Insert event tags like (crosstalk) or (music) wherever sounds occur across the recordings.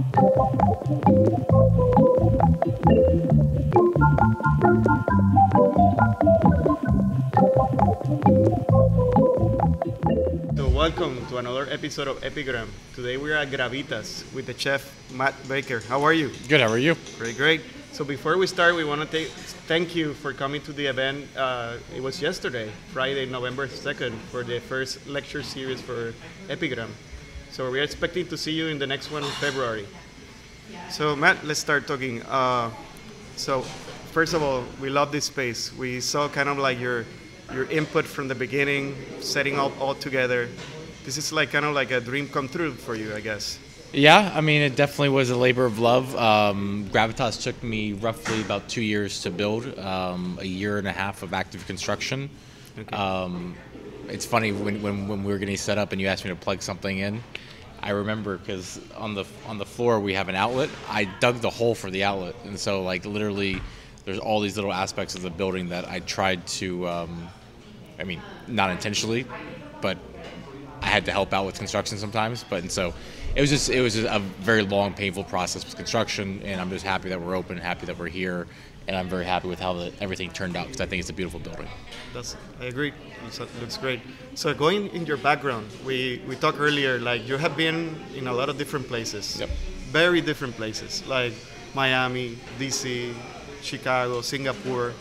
So welcome to another episode of Epigram. Today we are at Gravitas with the chef Matt Baker. How are you? Good. How are you? Very great. So before we start, we want to take, thank you for coming to the event. Uh, it was yesterday, Friday, November 2nd, for the first lecture series for Epigram. So we're expecting to see you in the next one in February. So Matt, let's start talking. Uh, so first of all, we love this space. We saw kind of like your your input from the beginning, setting all all together. This is like kind of like a dream come true for you, I guess. Yeah. I mean, it definitely was a labor of love. Um, Gravitas took me roughly about two years to build, um, a year and a half of active construction. Okay. Um, it's funny when, when, when we were getting set up and you asked me to plug something in. I remember because on the on the floor we have an outlet. I dug the hole for the outlet, and so like literally, there's all these little aspects of the building that I tried to. Um, I mean, not intentionally, but I had to help out with construction sometimes. But and so it was just it was just a very long, painful process with construction, and I'm just happy that we're open, happy that we're here, and I'm very happy with how the, everything turned out because I think it's a beautiful building. That's I agree. It looks great. So going in your background, we we talked earlier. Like you have been in a lot of different places. Yep. Very different places, like Miami, DC, Chicago, Singapore.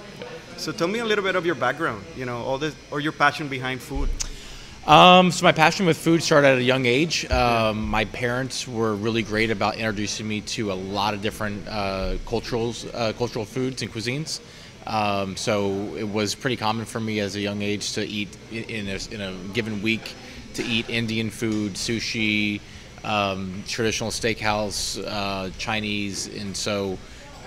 So tell me a little bit of your background. You know, all this or your passion behind food. Um, so my passion with food started at a young age. Um, my parents were really great about introducing me to a lot of different uh, culturals, uh, cultural foods and cuisines. Um, so it was pretty common for me as a young age to eat in- a, in a given week to eat Indian food, sushi, um, traditional steakhouse, uh, Chinese, and so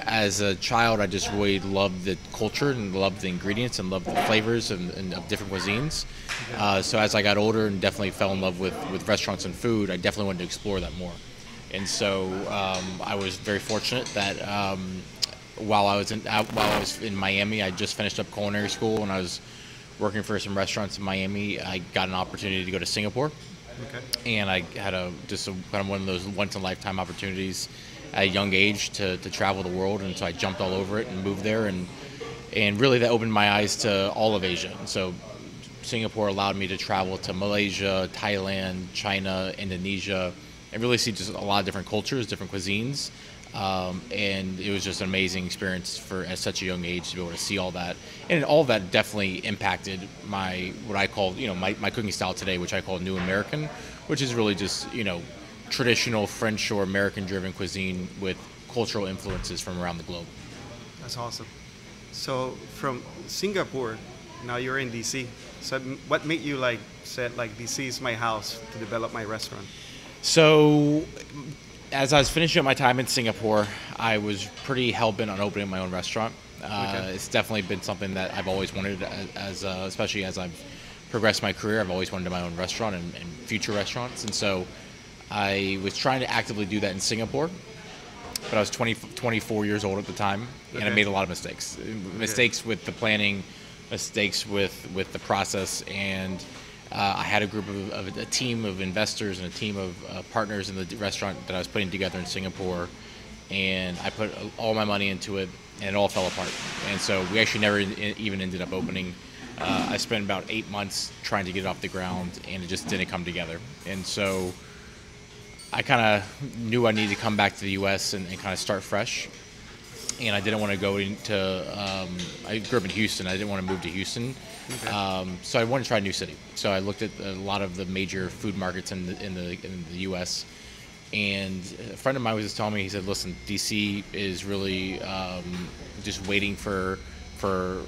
as a child, I just really loved the culture and loved the ingredients and loved the flavors and, and of different cuisines. Uh, so as I got older and definitely fell in love with, with restaurants and food, I definitely wanted to explore that more. And so um, I was very fortunate that um, while I was in out, while I was in Miami, I just finished up culinary school and I was working for some restaurants in Miami. I got an opportunity to go to Singapore Okay. and I had a just a, kind of one of those once in a lifetime opportunities at a young age to, to travel the world, and so I jumped all over it and moved there, and and really that opened my eyes to all of Asia. And so Singapore allowed me to travel to Malaysia, Thailand, China, Indonesia, and really see just a lot of different cultures, different cuisines. Um, and it was just an amazing experience for at such a young age to be able to see all that, and all that definitely impacted my what I call you know my, my cooking style today, which I call New American, which is really just you know traditional French or American driven cuisine with cultural influences from around the globe. That's awesome. So from Singapore, now you're in DC. So what made you like said like DC is my house to develop my restaurant? So, as I was finishing up my time in Singapore, I was pretty hell bent on opening my own restaurant. Uh, Okay. It's definitely been something that I've always wanted, as, as uh, especially as I've progressed my career. I've always wanted my own restaurant and, and future restaurants, and so I was trying to actively do that in Singapore. But I was 20, 24 years old at the time, and I made a lot of mistakes. Mistakes with the planning, mistakes with with the process, and uh, I had a group of, of a team of investors and a team of uh, partners in the restaurant that I was putting together in Singapore, and I put all my money into it, and it all fell apart. And so we actually never even ended up opening. Uh, I spent about eight months trying to get it off the ground, and it just didn't come together. And so I kind of knew I needed to come back to the U.S. and, and kind of start fresh. And I didn't want to go into. Um, I grew up in Houston. I didn't want to move to Houston, um, so I wanted to try a new city. So I looked at a lot of the major food markets in the in the, in the U.S. And a friend of mine was just telling me. He said, "Listen, DC is really um, just waiting for for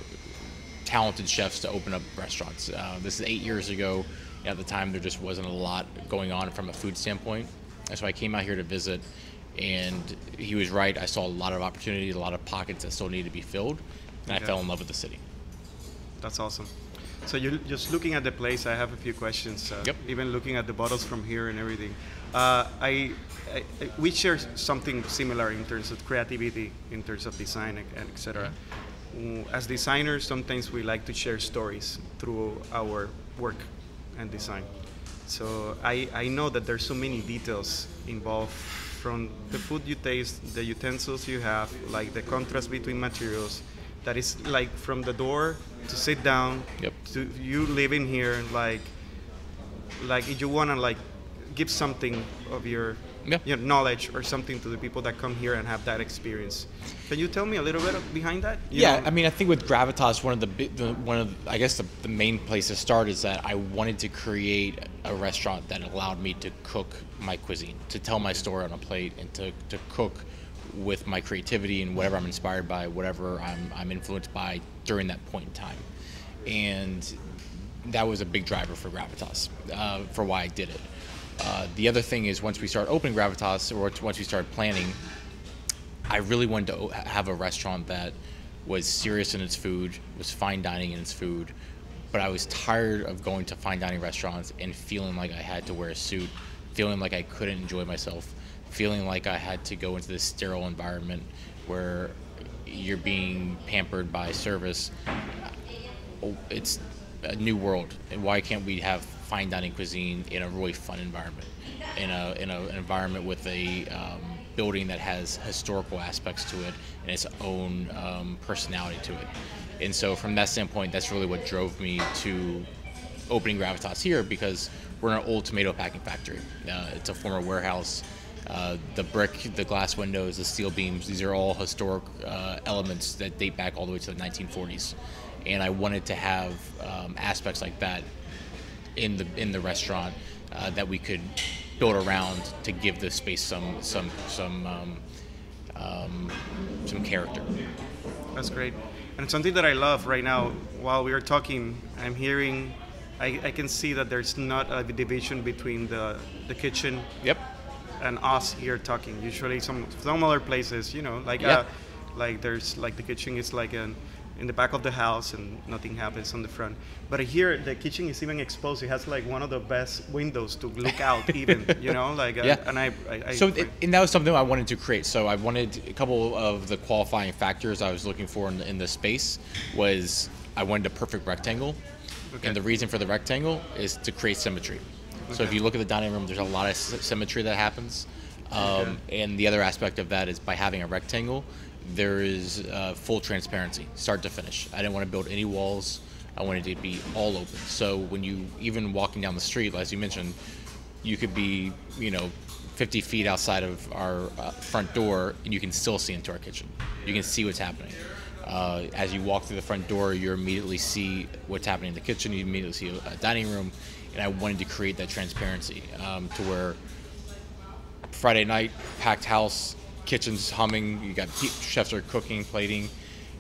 talented chefs to open up restaurants. Uh, this is eight years ago. At the time, there just wasn't a lot going on from a food standpoint. And so I came out here to visit, and he was right. I saw a lot of opportunity, a lot of pockets that still needed to be filled, and Okay. I fell in love with the city. That's awesome. So you're just looking at the place, I have a few questions. Uh, Yep. Even looking at the bottles from here and everything, uh, I, I, we share something similar in terms of creativity, in terms of design, and and etc. Mm, As designers, sometimes we like to share stories through our work and design. So I, I know that there's so many details involved from the food you taste, the utensils you have, like the contrast between materials. That is like from the door to sit down Yep. to you living here, like like if you wanna like give something of your Yeah. your knowledge or something to the people that come here and have that experience. Can you tell me a little bit of behind that? You yeah, know? I mean, I think with Gravitas, one of the, the one of I guess the, the main place to start is that I wanted to create a restaurant that allowed me to cook my cuisine, to tell my story on a plate, and to, to cook with my creativity and whatever I'm inspired by, whatever I'm, I'm influenced by during that point in time, and that was a big driver for Gravitas, uh, for why I did it. Uh, the other thing is once we started opening Gravitas, or once we started planning, I really wanted to have a restaurant that was serious in its food, was fine dining in its food, but I was tired of going to fine dining restaurants and feeling like I had to wear a suit, feeling like I couldn't enjoy myself, feeling like I had to go into this sterile environment where you're being pampered by service. Oh, It's a new world, and why can't we have fine dining cuisine in a really fun environment, in a in a, an environment with a um, building that has historical aspects to it and its own um, personality to it. And so, from that standpoint, that's really what drove me to opening Gravitas here because we're in an old tomato packing factory. Uh, it's a former warehouse. Uh, the brick, the glass windows, the steel beams, these are all historic uh, elements that date back all the way to the 1940s. And I wanted to have um, aspects like that in the in the restaurant uh, that we could build around to give the space some some some um, um, some character. That's great. And something that I love right now, while we are talking, I'm hearing, I, I can see that there's not a division between the, the kitchen Yep. and us here talking. Usually, some some other places, you know, like Yeah. uh, like there's like the kitchen is like an, in the back of the house and nothing happens on the front. But here, the kitchen is even exposed. It has like one of the best windows to look out, (laughs) even you know, like uh, Yeah. and I, I, I So, it, and that was something I wanted to create. So, I wanted a couple of the qualifying factors I was looking for in the, in the space was I wanted a perfect rectangle, Okay. and the reason for the rectangle is to create symmetry. So, if you look at the dining room, there's a lot of symmetry that happens, um, and the other aspect of that is by having a rectangle, there is uh, full transparency, start to finish. I didn't want to build any walls. I wanted to be all open. So when you even walking down the street, as you mentioned, you could be, you know, 50 feet outside of our uh, front door, and you can still see into our kitchen. You can see what's happening. Uh, as you walk through the front door, you immediately see what's happening in the kitchen. You immediately see a, a dining room, and I wanted to create that transparency um, to where Friday night, packed house, kitchen's humming. You got chefs are cooking, plating.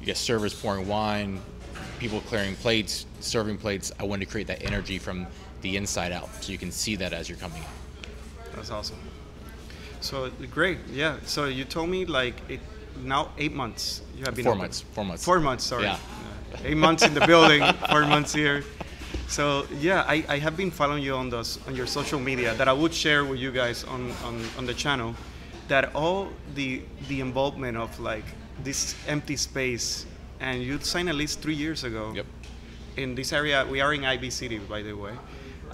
You got servers pouring wine, people clearing plates, serving plates. I wanted to create that energy from the inside out, so you can see that as you're coming in. That's awesome. So great, yeah. So you told me like it now eight months you have been Four open. months. Four months. Four months, sorry. Yeah. Uh, Eight months in the building, (laughs) four months here. So yeah, I, I have been following you on those on your social media that I would share with you guys on, on, on the channel. That all the the involvement of like this empty space, and you signed a lease three years ago. Yep. In this area, we are in Ivy City, by the way.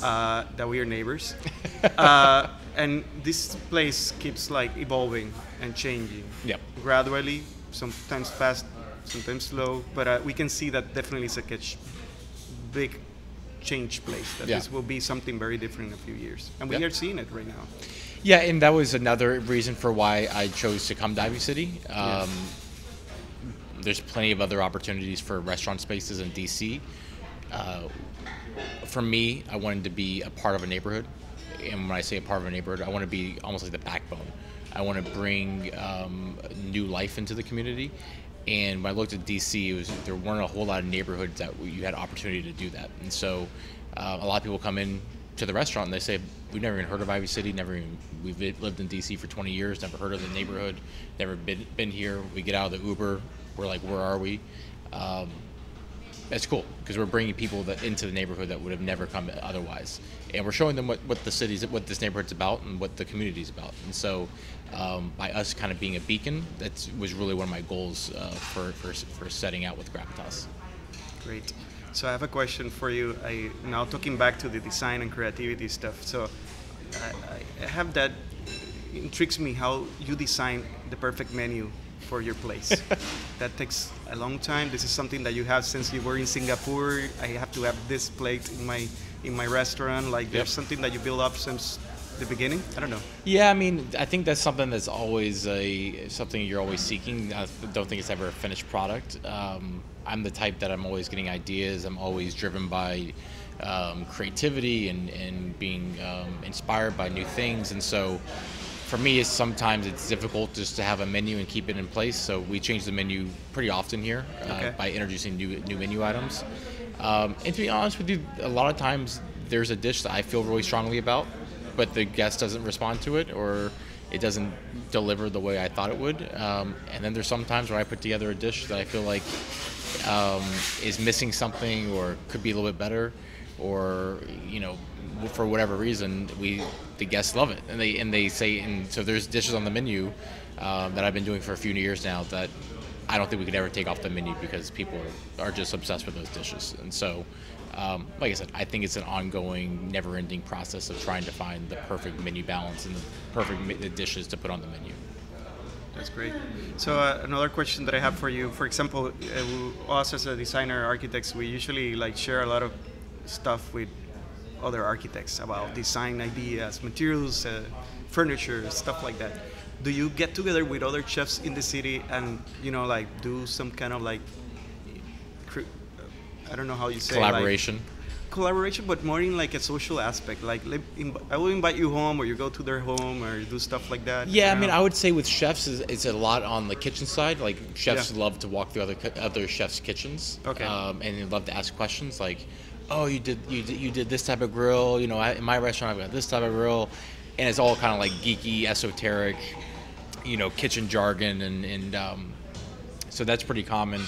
Uh, that we are neighbors, (laughs) uh, and this place keeps like evolving and changing Yep. gradually, sometimes fast, sometimes slow, but uh, we can see that definitely is a catch, big change place. That Yeah. this will be something very different in a few years, and we Yep. are seeing it right now. Yeah, and that was another reason for why I chose to come to Ivy City. Um, There's plenty of other opportunities for restaurant spaces in DC. Uh, for me, I wanted to be a part of a neighborhood, and when I say a part of a neighborhood, I want to be almost like the backbone. I want to bring um, new life into the community. And when I looked at DC, it was there weren't a whole lot of neighborhoods that you had opportunity to do that. And so, uh, a lot of people come in to the restaurant and they say, "We've never even heard of Ivy City. Never even we've lived in DC for 20 years. Never heard of the neighborhood. Never been been here. We get out of the Uber. We're like, where are we?" Um, that's cool because we're bringing people that into the neighborhood that would have never come otherwise, and we're showing them what, what the city's what this neighborhood's about and what the community's about. And so, um, by us kind of being a beacon, that was really one of my goals uh, for, for for setting out with Gravitas. Great. So I have a question for you. I now talking back to the design and creativity stuff. So I, I have that intrigues me how you design the perfect menu for your place. (laughs) that takes a long time. This is something that you have since you were in Singapore. I have to have this plate in my in my restaurant. Like there's something that you build up since the beginning. I don't know. Yeah, I mean, I think that's something that's always a something you're always seeking. I don't think it's ever a finished product. Um, I'm the type that I'm always getting ideas. I'm always driven by um, creativity and, and being um, inspired by new things. And so for me, it's sometimes it's difficult just to have a menu and keep it in place. So we change the menu pretty often here uh, okay. by introducing new new menu items. Um, and to be honest with you, a lot of times there's a dish that I feel really strongly about, but the guest doesn't respond to it or it doesn't deliver the way I thought it would. Um, and then there's sometimes where I put together a dish that I feel like um, is missing something or could be a little bit better, or you know, for whatever reason, we the guests love it, and they and they say, and so there's dishes on the menu um, that I've been doing for a few years now that I don't think we could ever take off the menu because people are just obsessed with those dishes, and so. Um, like I said, I think it's an ongoing, never-ending process of trying to find the perfect menu balance and the perfect dishes to put on the menu. That's great. So uh, another question that I have for you, for example, uh, us as a designer, architects, we usually like share a lot of stuff with other architects about design ideas, materials, uh, furniture, stuff like that. Do you get together with other chefs in the city and you know like do some kind of like I don't know how you say collaboration. Like, collaboration, but more in like a social aspect. Like, I will invite you home, or you go to their home, or you do stuff like that. Yeah, I, I mean, I would say with chefs, it's a lot on the kitchen side. Like, chefs yeah. love to walk through other other chefs' kitchens. Okay. Um, and they love to ask questions like, "Oh, you did you did, you did this type of grill? You know, in my restaurant, I've got this type of grill," and it's all kind of like geeky, esoteric, you know, kitchen jargon, and and um, so that's pretty common.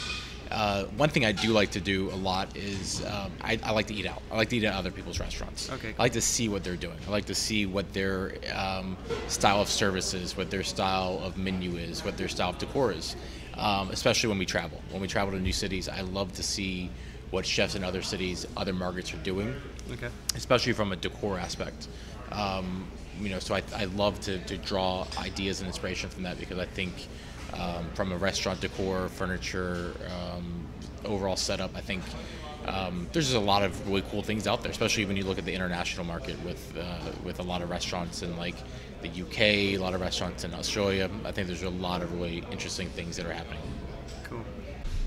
Uh, one thing I do like to do a lot is um, I, I, like to eat out. I like to eat at other people's restaurants. Okay. I like to see what they're doing. I like to see what their um, style of service is, what their style of menu is, what their style of decor is. Um, especially when we travel. When we travel to new cities, I love to see what chefs in other cities, other markets are doing. Okay. Especially from a decor aspect. Um, you know, so I, I love to, to draw ideas and inspiration from that because I think um, from a restaurant decor, furniture, um, overall setup. I think um, there's just a lot of really cool things out there, especially when you look at the international market with uh, with a lot of restaurants in like the UK, a lot of restaurants in Australia. I think there's a lot of really interesting things that are happening. Cool.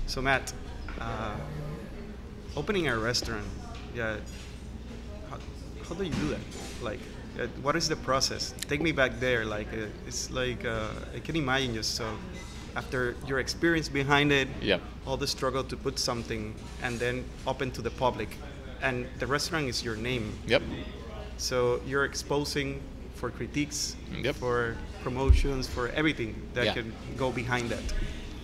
So Matt, uh, opening a restaurant, yeah. How, how do you do that? Like, uh, what is the process? Take me back there. Like uh, it's like uh, I can imagine just so after your experience behind it, yep. all the struggle to put something and then open to the public, and the restaurant is your name. Yep. So you're exposing for critiques, yep. for promotions, for everything that yeah. can go behind that.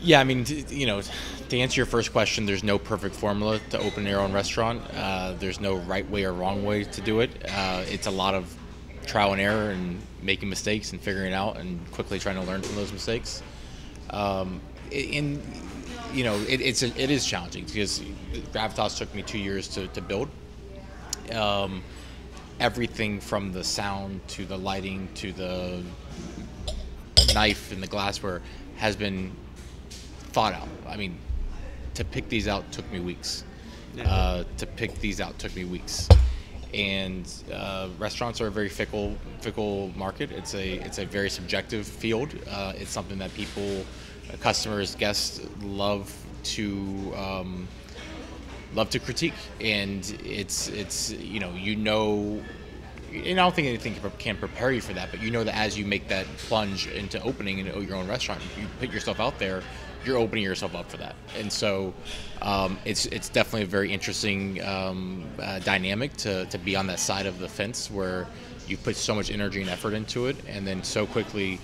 Yeah, I mean, you know, to answer your first question, there's no perfect formula to open your own restaurant. Uh, there's no right way or wrong way to do it. Uh, it's a lot of trial and error and making mistakes and figuring it out and quickly trying to learn from those mistakes. Um, in you know, it, it's a, it is challenging because Gravitas took me two years to, to build. Um, everything from the sound to the lighting to the knife and the glassware has been thought out. I mean, to pick these out took me weeks. Uh, to pick these out took me weeks and uh, restaurants are a very fickle fickle market. It's a it's a very subjective field. Uh, it's something that people, customers, guests love to um, love to critique, and it's it's you know you know. And I don't think anything can prepare you for that, but you know that as you make that plunge into opening your own restaurant, you put yourself out there you're opening yourself up for that. And so um, it's it's definitely a very interesting um, uh, dynamic to, to be on that side of the fence where you put so much energy and effort into it, and then so quickly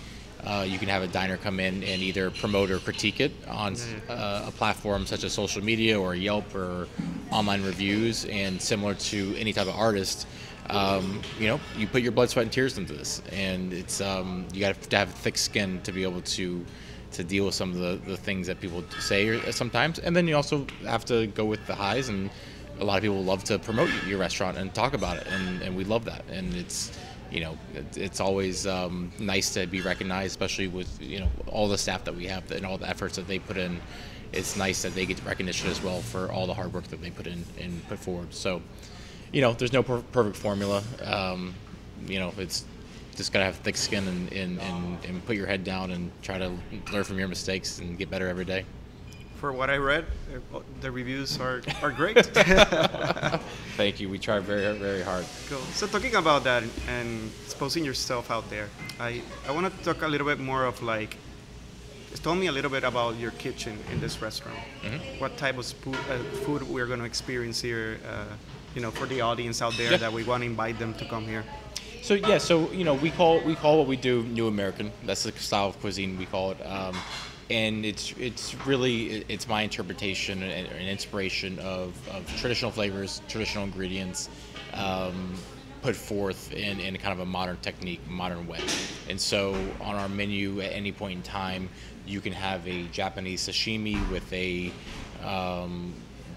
uh, you can have a diner come in and either promote or critique it on uh, a platform such as social media or Yelp or online reviews. And similar to any type of artist, um, you know, you put your blood, sweat, and tears into this, and it's um, you got to have thick skin to be able to to deal with some of the, the things that people say sometimes. And then you also have to go with the highs and a lot of people love to promote your restaurant and talk about it, and, and we love that. And it's you know it's always um, nice to be recognized, especially with you know all the staff that we have and all the efforts that they put in. It's nice that they get recognition as well for all the hard work that they put in and put forward. So, you know, there's no per- perfect formula. Um, you know, it's just gotta have thick skin and, and, and, and put your head down and try to learn from your mistakes and get better every day for what I read, uh, the reviews are, are great. (laughs) (laughs) Thank you. We try very, very hard. Cool. So talking about that and exposing yourself out there, I, I want to talk a little bit more of like, just tell me a little bit about your kitchen in this restaurant. Mm-hmm. What type of food, uh, food we're going to experience here, uh, you know, for the audience out there yeah. that we want to invite them to come here. So yeah, so you know, we call we call what we do New American. That's the style of cuisine we call it. Um, and it's it's really it's my interpretation and, and inspiration of, of, traditional flavors, traditional ingredients, um, put forth in, in kind of a modern technique, modern way. And so on our menu at any point in time, you can have a Japanese sashimi with a um,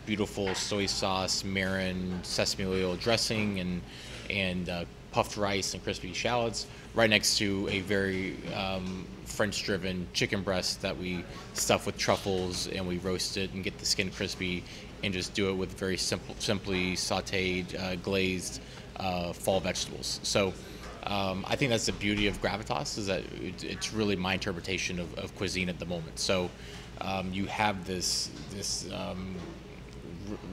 beautiful soy sauce, mirin, sesame oil dressing, and and uh, puffed rice and crispy shallots, right next to a very um, French-driven chicken breast that we stuff with truffles and we roast it and get the skin crispy, and just do it with very simple, simply sautéed, uh, glazed uh, fall vegetables. So. Um, I think that's the beauty of Gravitas is that it's really my interpretation of, of cuisine at the moment. So um, you have this this um,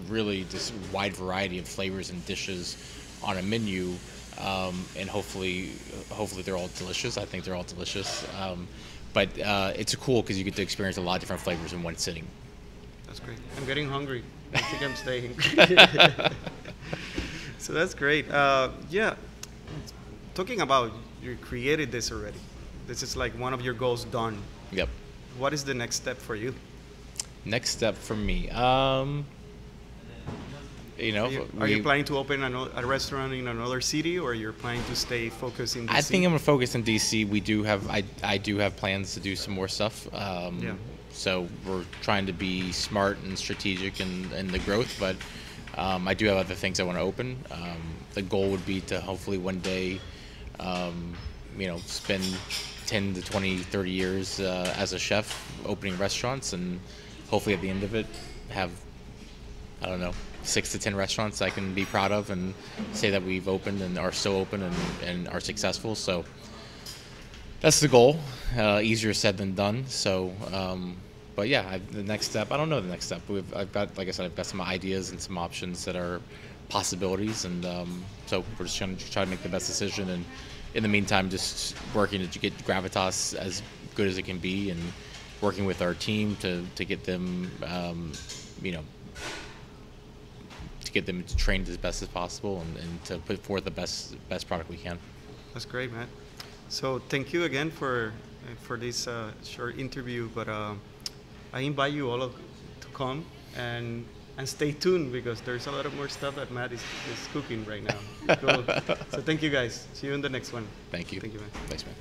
really this wide variety of flavors and dishes on a menu um, and hopefully, hopefully they're all delicious. I think they're all delicious. Um, but uh, it's cool because you get to experience a lot of different flavors in one sitting. That's great. I'm getting hungry. I think I'm staying. (laughs) so that's great. Uh, yeah, talking about you created this already. This is like one of your goals done. Yep. What is the next step for you? Next step for me. Um, you know, are you, are you planning to open a restaurant in another city, or you're planning to stay focused in? DC? I think I'm gonna focus in DC. We do have I I do have plans to do some more stuff. Um, yeah. So we're trying to be smart and strategic in, in the growth, but um, I do have other things I want to open. Um, the goal would be to hopefully one day, um, you know, spend 10 to 20, 30 years uh, as a chef opening restaurants, and hopefully at the end of it have I don't know six to ten restaurants I can be proud of and say that we've opened and are still open and, and are successful. So that's the goal. Uh, easier said than done. So, um, but yeah, I, the next step. I don't know the next step. We've, I've got, like I said, I've got some ideas and some options that are possibilities, and um, so we're just trying to try to make the best decision. And in the meantime, just working to get Gravitas as good as it can be, and working with our team to to get them, um, you know, get them trained as best as possible and, and to put forth the best best product we can. That's great, man. So thank you again for for this uh, short interview. But uh, I invite you all to come and and stay tuned because there's a lot of more stuff that Matt is, is cooking right now. (laughs) cool. So thank you guys. See you in the next one. Thank you. Thank you, man. Thanks, man.